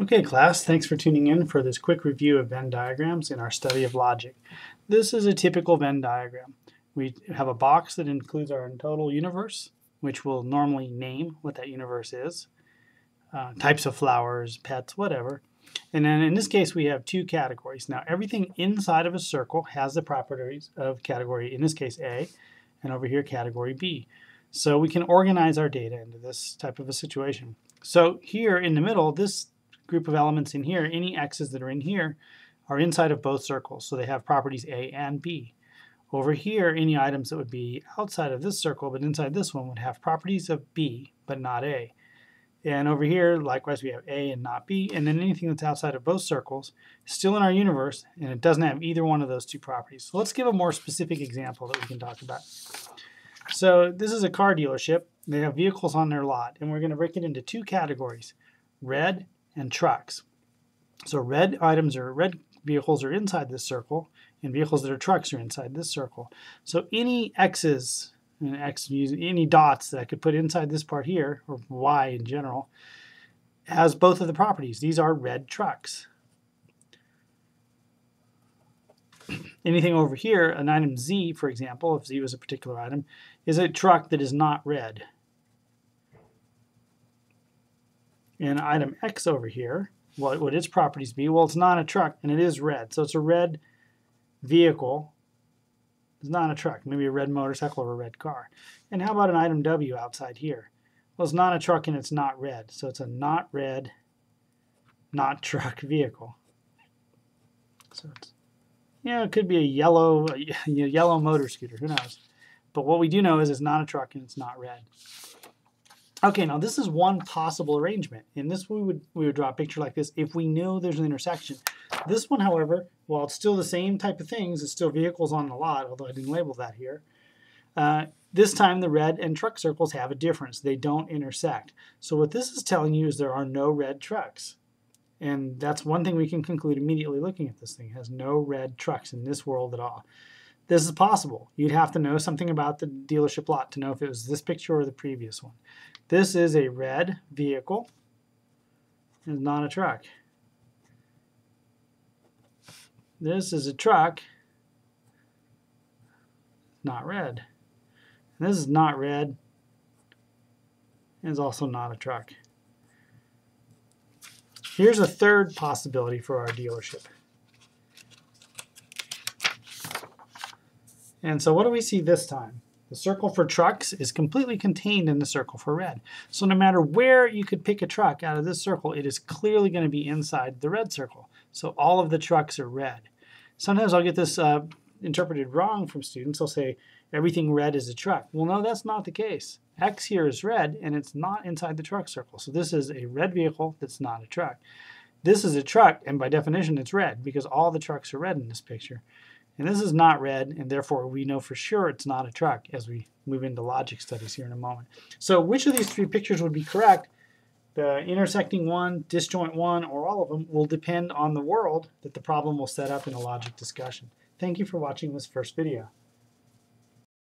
Okay class, thanks for tuning in for this quick review of Venn diagrams in our study of logic. This is a typical Venn diagram. We have a box that includes our total universe, which we'll normally name what that universe is, uh, types of flowers, pets, whatever. And then in this case we have two categories. Now everything inside of a circle has the properties of category, in this case A, and over here category B. So we can organize our data into this type of a situation. So here in the middle, this group of elements in here, any x's that are in here, are inside of both circles. So they have properties A and B. Over here, any items that would be outside of this circle but inside this one would have properties of B but not A. And over here, likewise, we have A and not B. And then anything that's outside of both circles is still in our universe, and it doesn't have either one of those two properties. So let's give a more specific example that we can talk about. So this is a car dealership. They have vehicles on their lot, and we're going to break it into two categories, red and trucks. So red items or red vehicles are inside this circle, and vehicles that are trucks are inside this circle. So any x's, and x any dots that I could put inside this part here, or y in general, has both of the properties. These are red trucks. Anything over here, an item z, for example, if z was a particular item, is a truck that is not red. And item X over here, what would its properties be? Well, it's not a truck, and it is red. So it's a red vehicle. It's not a truck, maybe a red motorcycle or a red car. And how about an item W outside here? Well, it's not a truck and it's not red. So it's a not red, not truck vehicle. So it's, yeah, it could be a yellow, a yellow motor scooter, who knows. But what we do know is it's not a truck and it's not red. Okay, now this is one possible arrangement. In this we would we would draw a picture like this if we knew there's an intersection. This one, however, while it's still the same type of things, it's still vehicles on the lot, although I didn't label that here. Uh, this time the red and truck circles have a difference. They don't intersect. So what this is telling you is there are no red trucks. And that's one thing we can conclude immediately looking at this thing. It has no red trucks in this world at all. This is possible. You'd have to know something about the dealership lot to know if it was this picture or the previous one. This is a red vehicle. It's not a truck. This is a truck. Not red. This is not red. It's also not a truck. Here's a third possibility for our dealership. And so what do we see this time? The circle for trucks is completely contained in the circle for red. So no matter where you could pick a truck out of this circle, it is clearly going to be inside the red circle. So all of the trucks are red. Sometimes I'll get this uh, interpreted wrong from students. They'll say everything red is a truck. Well, no, that's not the case. X here is red, and it's not inside the truck circle. So this is a red vehicle that's not a truck. This is a truck, and by definition it's red because all the trucks are red in this picture. And this is not red, and therefore we know for sure it's not a truck as we move into logic studies here in a moment. So which of these three pictures would be correct? The intersecting one, disjoint one, or all of them will depend on the world that the problem will set up in a logic discussion. Thank you for watching this first video.